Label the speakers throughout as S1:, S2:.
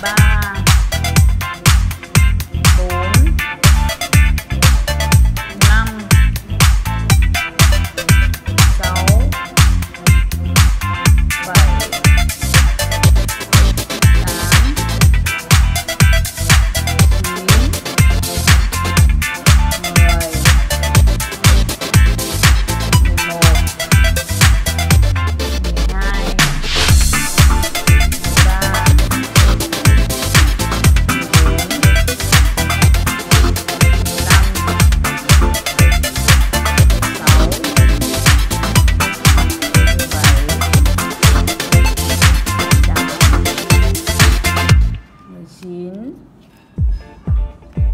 S1: Bye.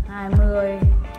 S1: 20